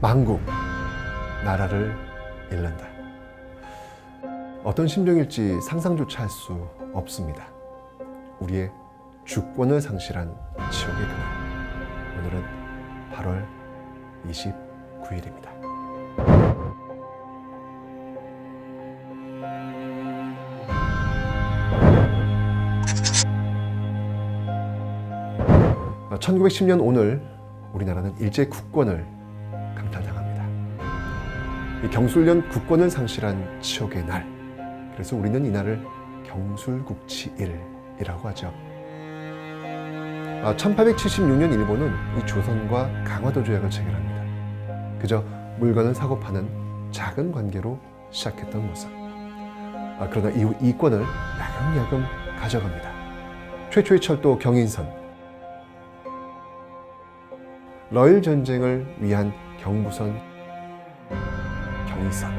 망국, 나라를 잃는다. 어떤 심정일지 상상조차 할 수 없습니다. 우리의 주권을 상실한 지옥의 그날. 오늘은 8월 29일입니다. (1910년) 오늘 우리나라는 일제 국권을 강탈당합니다. 이 경술련 국권을 상실한 지옥의 날. 그래서 우리는 이 날을 경술국치일이라고 하죠. 1876년 일본은 이 조선과 강화도 조약을 체결합니다. 그저 물건을 사고 파는 작은 관계로 시작했던 모습. 아, 그러나 이후 이권을 야금야금 가져갑니다. 최초의 철도 경인선, 러일 전쟁을 위한 경부선 경의선.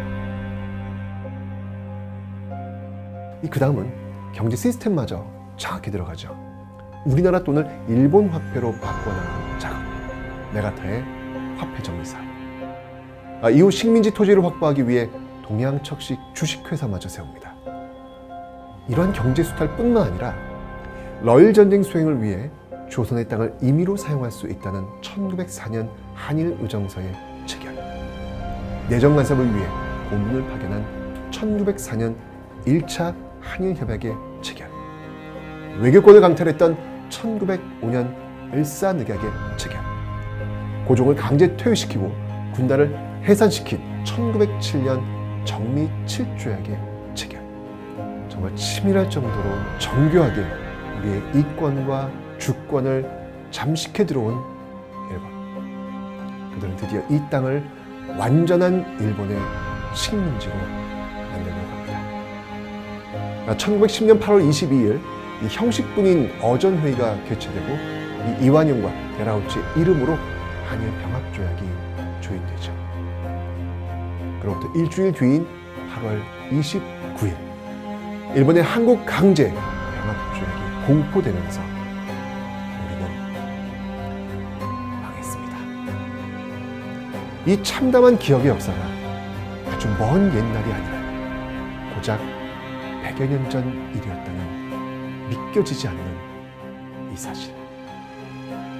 이 그 다음은 경제 시스템마저 정확히 들어가죠. 우리나라 돈을 일본 화폐로 바꿔나가는 작업. 메가타의 화폐 정리사. 아, 이후 식민지 토지를 확보하기 위해 동양척식 주식회사마저 세웁니다. 이러한 경제 수탈뿐만 아니라 러일 전쟁 수행을 위해 조선의 땅을 임의로 사용할 수 있다는 1904년 한일 의정서의 체결. 내정 간섭을 위해 고문을 파견한 1904년 1차 한일 협약의 체결. 외교권을 강탈했던 1905년 일사늑약의 체결. 고종을 강제 퇴위시키고 군단을 해산시킨 1907년 정미 7조약의 체결. 정말 치밀할 정도로 정교하게 우리의 이권과 주권을 잠식해 들어온 일본. 그들은 드디어 이 땅을 완전한 일본의 식민지로 만들려고 합니다. 1910년 8월 22일 이 형식분인 어전회의가 개최되고 이 이완용과 데라우치의 이름으로 한일 병합조약이 조인되죠. 그로부터 일주일 뒤인 8월 29일 일본의 한국 강제 병합조약이 공포되면서 망했습니다. 이 참담한 기억의 역사가 아주 먼 옛날이 아니라 고작 100여 년 전 일이었다는 믿겨지지 않는 이 사실.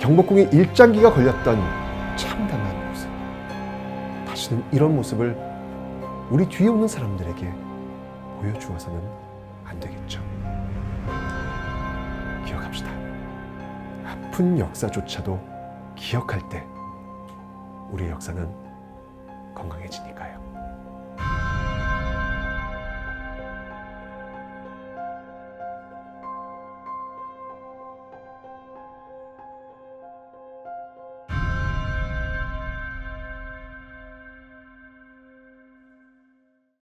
경복궁이 일장기가 걸렸던 참담한 모습. 다시는 이런 모습을 우리 뒤에 오는 사람들에게 보여주어서는 안 되겠죠. 아픈 역사조차도 기억할 때 우리의 역사는 건강해지니까요.